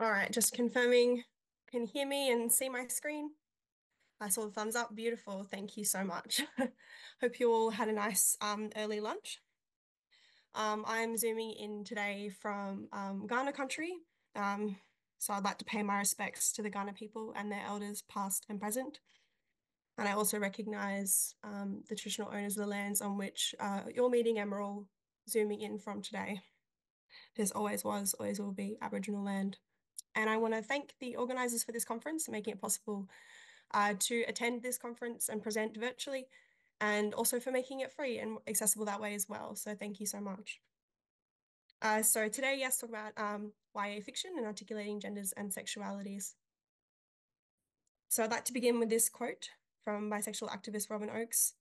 All right, just confirming can hear me and see my screen. I saw the thumbs up. Beautiful. Thank you so much. Hope you all had a nice um, early lunch. Um, I'm zooming in today from um, Kaurna country. Um, so I'd like to pay my respects to the Kaurna people and their elders, past and present. And I also recognize um, the traditional owners of the lands on which uh, you're meeting all zooming in from today. This always was, always will be Aboriginal land. And I want to thank the organisers for this conference making it possible uh, to attend this conference and present virtually, and also for making it free and accessible that way as well. So thank you so much. Uh, so today, yes, talk about um, YA fiction and articulating genders and sexualities. So I'd like to begin with this quote from bisexual activist Robyn Ochs.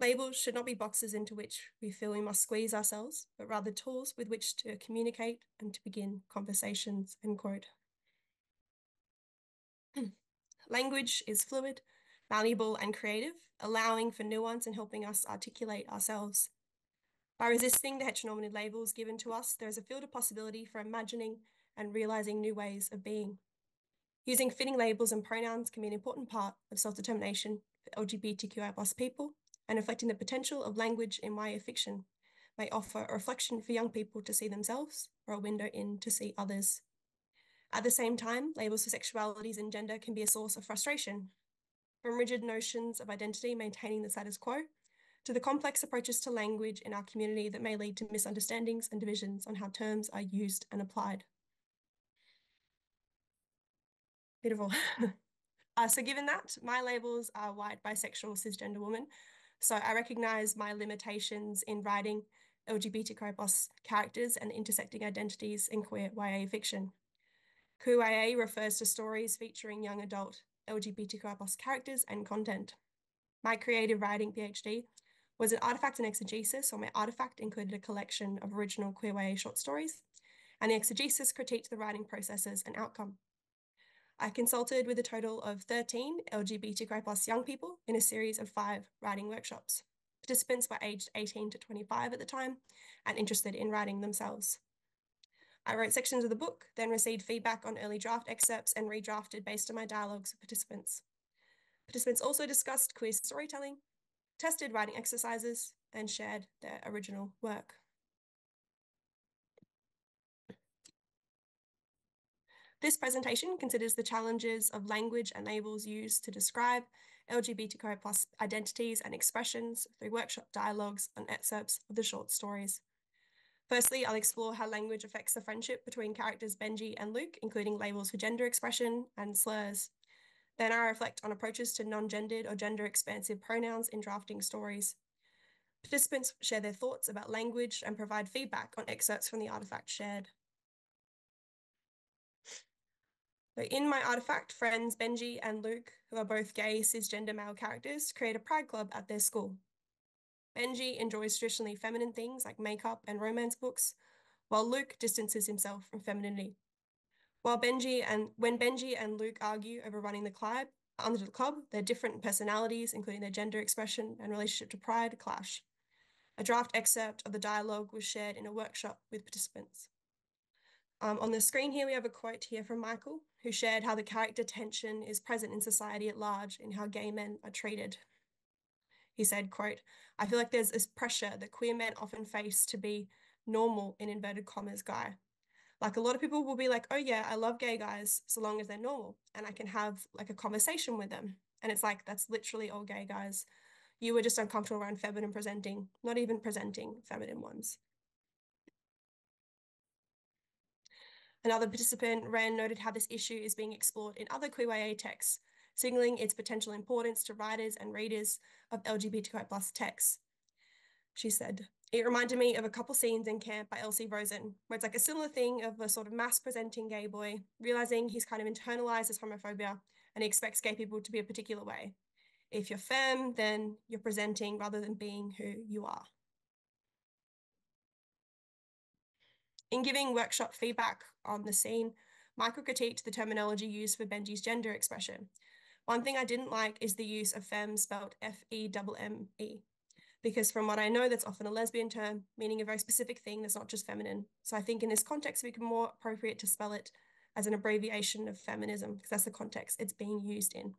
Labels should not be boxes into which we feel we must squeeze ourselves, but rather tools with which to communicate and to begin conversations, end quote. Language is fluid, malleable, and creative, allowing for nuance and helping us articulate ourselves. By resisting the heteronormative labels given to us, there is a field of possibility for imagining and realizing new ways of being. Using fitting labels and pronouns can be an important part of self-determination for LGBTQI plus people and reflecting the potential of language in YA fiction may offer a reflection for young people to see themselves or a window in to see others. At the same time, labels for sexualities and gender can be a source of frustration, from rigid notions of identity maintaining the status quo to the complex approaches to language in our community that may lead to misunderstandings and divisions on how terms are used and applied. Beautiful. uh, so given that, my labels are white, bisexual, cisgender woman, so I recognize my limitations in writing LGBTQI plus characters and intersecting identities in queer YA fiction. Queer YA refers to stories featuring young adult LGBTQI plus characters and content. My creative writing PhD was an artifact and exegesis, or my artifact included a collection of original queer YA short stories, and the exegesis critiqued the writing processes and outcome. I consulted with a total of 13 LGBTQI plus young people in a series of five writing workshops. Participants were aged 18 to 25 at the time and interested in writing themselves. I wrote sections of the book, then received feedback on early draft excerpts and redrafted based on my dialogues with participants. Participants also discussed queer storytelling, tested writing exercises, and shared their original work. This presentation considers the challenges of language and labels used to describe LGBTQI plus identities and expressions through workshop dialogues and excerpts of the short stories. Firstly, I'll explore how language affects the friendship between characters Benji and Luke, including labels for gender expression and slurs. Then I reflect on approaches to non-gendered or gender-expansive pronouns in drafting stories. Participants share their thoughts about language and provide feedback on excerpts from the artifact shared. So in my artifact, friends Benji and Luke, who are both gay cisgender male characters, create a pride club at their school. Benji enjoys traditionally feminine things like makeup and romance books, while Luke distances himself from femininity. While Benji and when Benji and Luke argue over running the club, under the club, their different personalities, including their gender expression and relationship to pride, clash. A draft excerpt of the dialogue was shared in a workshop with participants. Um, on the screen here, we have a quote here from Michael, who shared how the character tension is present in society at large in how gay men are treated. He said, quote, I feel like there's this pressure that queer men often face to be normal in inverted commas guy. Like a lot of people will be like, oh yeah, I love gay guys so long as they're normal and I can have like a conversation with them. And it's like, that's literally all gay guys. You were just uncomfortable around feminine presenting, not even presenting feminine ones. Another participant, Ren, noted how this issue is being explored in other queer texts, signaling its potential importance to writers and readers of LGBTQI plus texts. She said, it reminded me of a couple scenes in Camp by L.C. Rosen, where it's like a similar thing of a sort of masc presenting gay boy, realizing he's kind of internalized his homophobia and he expects gay people to be a particular way. If you're femme, then you're presenting rather than being who you are. In giving workshop feedback on the scene, Michael critiqued the terminology used for Benji's gender expression. One thing I didn't like is the use of femme spelled F-E-M-M-E, because from what I know, that's often a lesbian term, meaning a very specific thing that's not just feminine. So I think in this context, it would be more appropriate to spell it as an abbreviation of feminism, because that's the context it's being used in.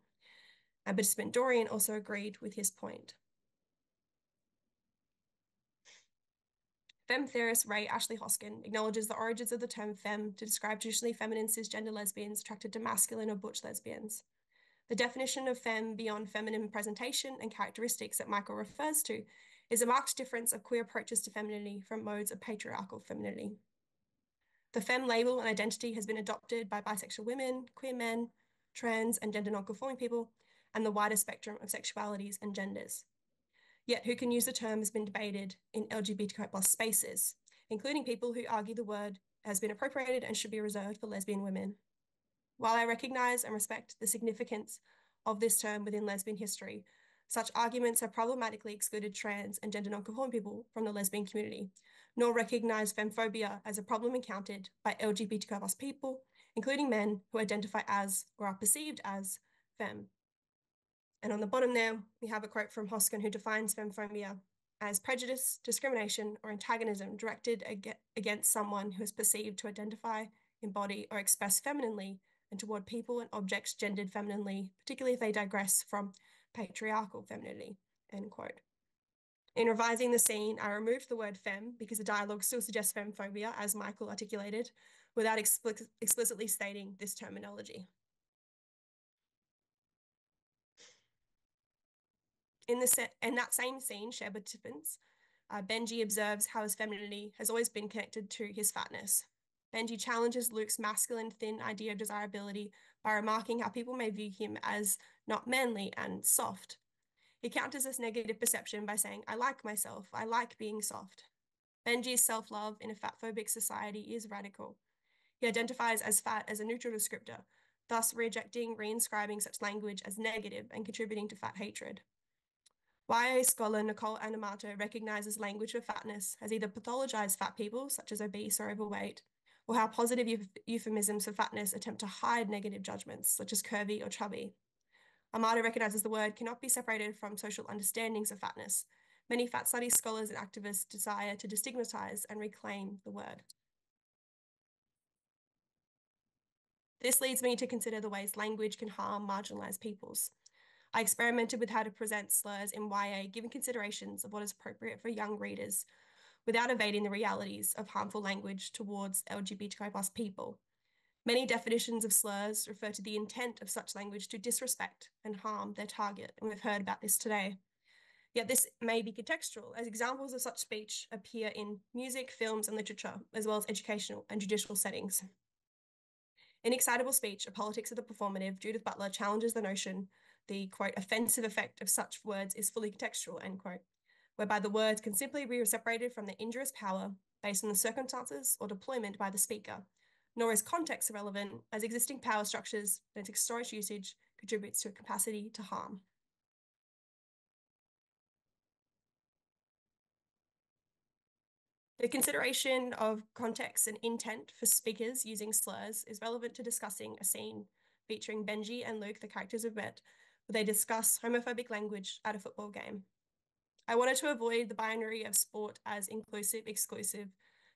And participant Dorian also agreed with his point. Femme theorist Rhea Ashley Hoskin acknowledges the origins of the term fem to describe traditionally feminine cisgender lesbians attracted to masculine or butch lesbians. The definition of femme beyond feminine presentation and characteristics that Michael refers to is a marked difference of queer approaches to femininity from modes of patriarchal femininity. The femme label and identity has been adopted by bisexual women, queer men, trans and gender nonconforming people, and the wider spectrum of sexualities and genders. Yet who can use the term has been debated in LGBTQ plus spaces, including people who argue the word has been appropriated and should be reserved for lesbian women. While I recognize and respect the significance of this term within lesbian history, such arguments have problematically excluded trans and gender nonconforming people from the lesbian community, nor recognize femmephobia as a problem encountered by LGBTQ people, including men who identify as or are perceived as femme. And on the bottom there, we have a quote from Hoskin who defines femmephobia as prejudice, discrimination, or antagonism directed ag against someone who is perceived to identify, embody, or express femininely and toward people and objects gendered femininely, particularly if they digress from patriarchal femininity, end quote. In revising the scene, I removed the word femme because the dialogue still suggests femmephobia, as Michael articulated, without explicit explicitly stating this terminology. In, the in that same scene, shared participants, uh, Benji observes how his femininity has always been connected to his fatness. Benji challenges Luke's masculine, thin idea of desirability by remarking how people may view him as not manly and soft. He counters this negative perception by saying, I like myself, I like being soft. Benji's self love in a fatphobic society is radical. He identifies as fat as a neutral descriptor, thus rejecting reinscribing such language as negative and contributing to fat hatred. YA scholar Nicole Annamato recognizes language for fatness as either pathologized fat people, such as obese or overweight, or how positive euphemisms for fatness attempt to hide negative judgments, such as curvy or chubby. Amato recognizes the word cannot be separated from social understandings of fatness. Many fat studies scholars and activists desire to destigmatize and reclaim the word. This leads me to consider the ways language can harm marginalized peoples. I experimented with how to present slurs in YA, given considerations of what is appropriate for young readers, without evading the realities of harmful language towards LGBTQI people. Many definitions of slurs refer to the intent of such language to disrespect and harm their target, and we've heard about this today. Yet this may be contextual, as examples of such speech appear in music, films, and literature, as well as educational and judicial settings. In Excitable Speech, A Politics of the Performative, Judith Butler challenges the notion the, quote, offensive effect of such words is fully contextual, end quote, whereby the words can simply be separated from the injurious power based on the circumstances or deployment by the speaker, nor is context relevant as existing power structures and its storage usage contributes to a capacity to harm. The consideration of context and intent for speakers using slurs is relevant to discussing a scene featuring Benji and Luke, the characters of met, where they discuss homophobic language at a football game. I wanted to avoid the binary of sport as inclusive, exclusive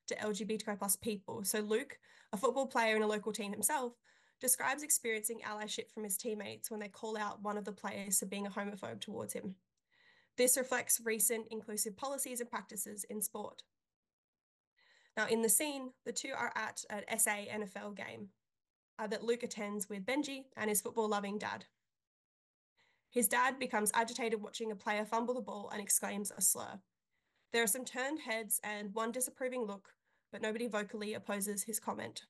to LGBTQI plus people. So Luke, a football player in a local team himself, describes experiencing allyship from his teammates when they call out one of the players for being a homophobe towards him. This reflects recent inclusive policies and practices in sport. Now, in the scene, the two are at an SANFL game uh, that Luke attends with Benji and his football loving dad. His dad becomes agitated watching a player fumble the ball and exclaims a slur. There are some turned heads and one disapproving look, but nobody vocally opposes his comment.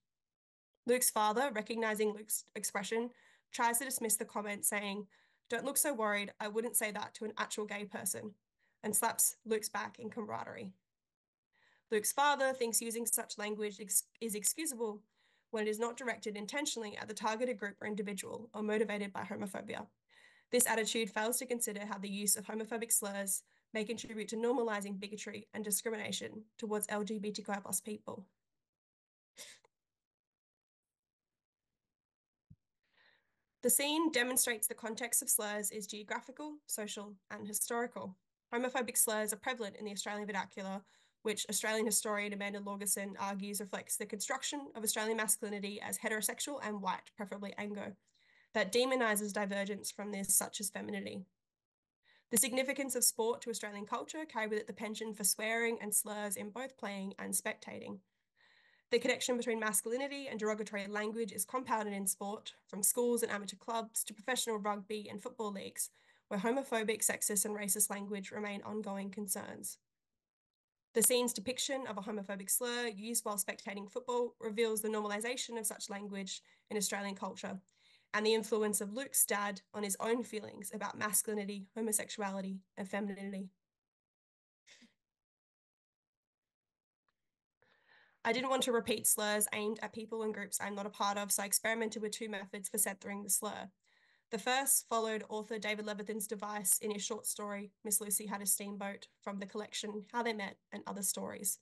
Luke's father, recognizing Luke's expression, tries to dismiss the comment, saying, Don't look so worried, I wouldn't say that to an actual gay person, and slaps Luke's back in camaraderie. Luke's father thinks using such language ex is excusable when it is not directed intentionally at the targeted group or individual or motivated by homophobia. This attitude fails to consider how the use of homophobic slurs may contribute to normalizing bigotry and discrimination towards LGBTQI plus people. The scene demonstrates the context of slurs is geographical, social, and historical. Homophobic slurs are prevalent in the Australian vernacular which Australian historian Amanda Laugesen argues reflects the construction of Australian masculinity as heterosexual and white, preferably Anglo, that demonizes divergence from this, such as femininity. The significance of sport to Australian culture carried with it the penchant for swearing and slurs in both playing and spectating. The connection between masculinity and derogatory language is compounded in sport, from schools and amateur clubs to professional rugby and football leagues, where homophobic, sexist, and racist language remain ongoing concerns. The scene's depiction of a homophobic slur used while spectating football reveals the normalisation of such language in Australian culture and the influence of Luke's dad on his own feelings about masculinity, homosexuality, and femininity. I didn't want to repeat slurs aimed at people and groups I'm not a part of, so I experimented with two methods for centering the slur. The first followed author David Levithan's device in his short story, Miss Lucy Had a Steamboat, from the collection How They Met and Other Stories.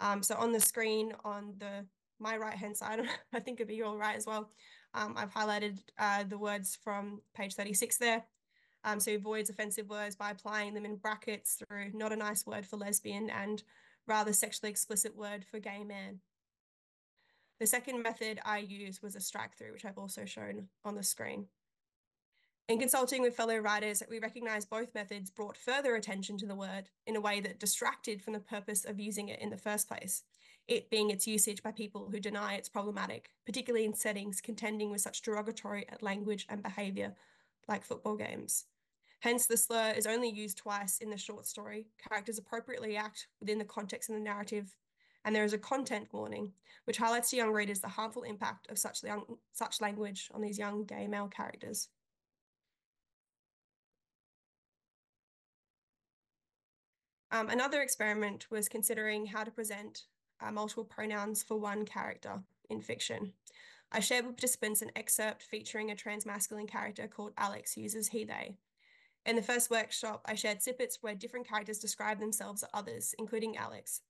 Um, so on the screen on the my right hand side, I think it'd be your right as well, um, I've highlighted uh, the words from page 36 there. Um, so he avoids offensive words by applying them in brackets through not a nice word for lesbian and rather sexually explicit word for gay man. The second method I used was a strike through, which I've also shown on the screen. In consulting with fellow writers, we recognise both methods brought further attention to the word in a way that distracted from the purpose of using it in the first place, it being its usage by people who deny it's problematic, particularly in settings contending with such derogatory language and behaviour like football games. Hence, the slur is only used twice in the short story. Characters appropriately act within the context of the narrative, and there is a content warning, which highlights to young readers the harmful impact of such, young, such language on these young gay male characters. Um, another experiment was considering how to present uh, multiple pronouns for one character in fiction. I shared with participants an excerpt featuring a transmasculine character called Alex who uses he, they. In the first workshop, I shared snippets where different characters describe themselves or others, including Alex.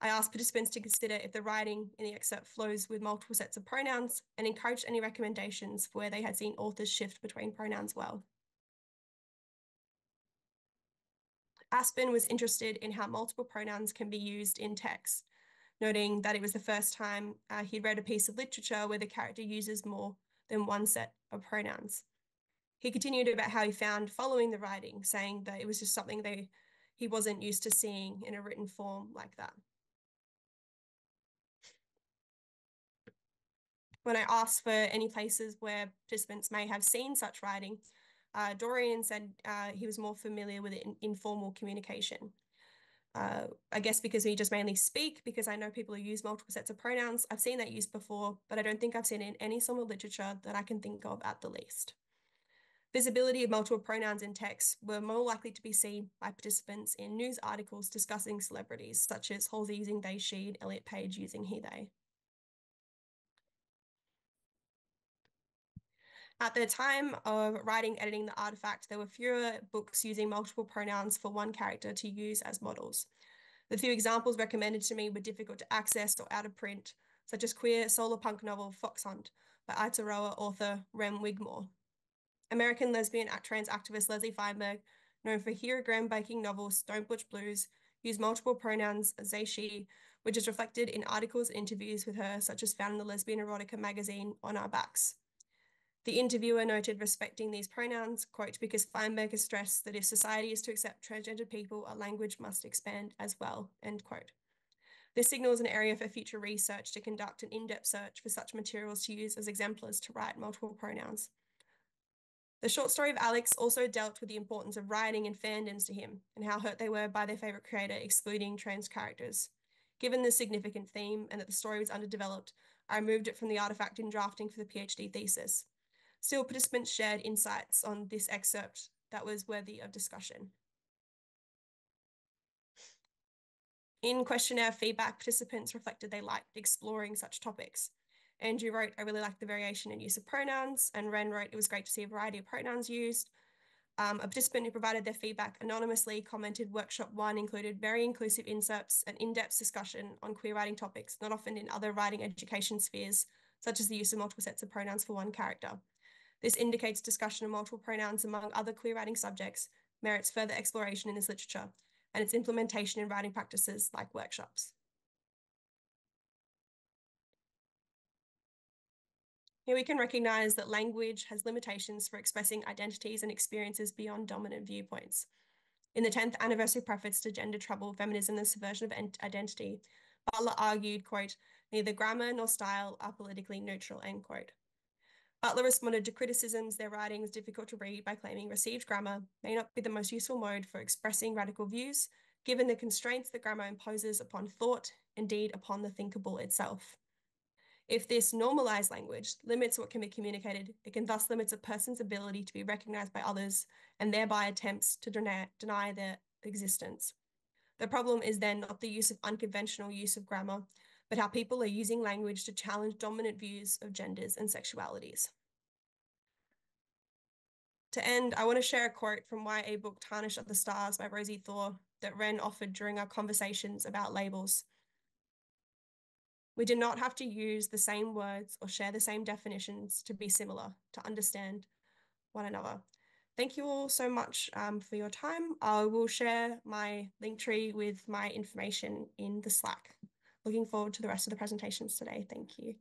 I asked participants to consider if the writing in the excerpt flows with multiple sets of pronouns and encouraged any recommendations for where they had seen authors shift between pronouns well. Aspen was interested in how multiple pronouns can be used in text, noting that it was the first time uh, he'd read a piece of literature where the character uses more than one set of pronouns. He continued about how he found following the writing, saying that it was just something they he wasn't used to seeing in a written form like that. When I asked for any places where participants may have seen such writing, uh, Dorian said uh, he was more familiar with informal communication. Uh, I guess because we just mainly speak, because I know people who use multiple sets of pronouns. I've seen that used before, but I don't think I've seen it in any sort of literature that I can think of at the least. Visibility of multiple pronouns in text were more likely to be seen by participants in news articles discussing celebrities, such as Halsey using they, she, and Elliot Page using he, they. At the time of writing, editing the artifact, there were fewer books using multiple pronouns for one character to use as models. The few examples recommended to me were difficult to access or out of print, such as queer solar punk novel Fox Hunt by Aotearoa author Rem Wigmore. American lesbian trans activist Leslie Feinberg, known for her groundbreaking novel Stone Butch Blues, used multiple pronouns as they, she, which is reflected in articles and interviews with her, such as found in the lesbian erotica magazine On Our Backs. The interviewer noted respecting these pronouns, quote, because Feinberg has stressed that if society is to accept transgender people, a language must expand as well, end quote. This signals an area for future research to conduct an in-depth search for such materials to use as exemplars to write multiple pronouns. The short story of Alex also dealt with the importance of writing and fandoms to him and how hurt they were by their favourite creator excluding trans characters. Given the significant theme and that the story was underdeveloped, I removed it from the artifact in drafting for the PhD thesis. Still, participants shared insights on this excerpt that was worthy of discussion. In questionnaire feedback, participants reflected they liked exploring such topics. Andrew wrote, I really like the variation in use of pronouns, and Ren wrote, it was great to see a variety of pronouns used. Um, a participant who provided their feedback anonymously commented workshop one included very inclusive inserts and in-depth discussion on queer writing topics, not often in other writing education spheres, such as the use of multiple sets of pronouns for one character. This indicates discussion of multiple pronouns among other queer writing subjects merits further exploration in this literature, and its implementation in writing practices like workshops. Here we can recognize that language has limitations for expressing identities and experiences beyond dominant viewpoints. In the 10th anniversary preface to Gender Trouble, Feminism and Subversion of Identity, Butler argued, quote, neither grammar nor style are politically neutral, end quote. Butler responded to criticisms their writing is difficult to read by claiming received grammar may not be the most useful mode for expressing radical views, given the constraints that grammar imposes upon thought, indeed upon the thinkable itself. If this normalized language limits what can be communicated, it can thus limit a person's ability to be recognized by others and thereby attempts to deny, deny their existence. The problem is then not the use of unconventional use of grammar, but how people are using language to challenge dominant views of genders and sexualities. To end, I want to share a quote from YA book Tarnished Are the Stars by Rosiee Thor that Ren offered during our conversations about labels. We do not have to use the same words or share the same definitions to be similar, to understand one another. Thank you all so much um, for your time. I will share my Linktree with my information in the Slack. Looking forward to the rest of the presentations today. Thank you.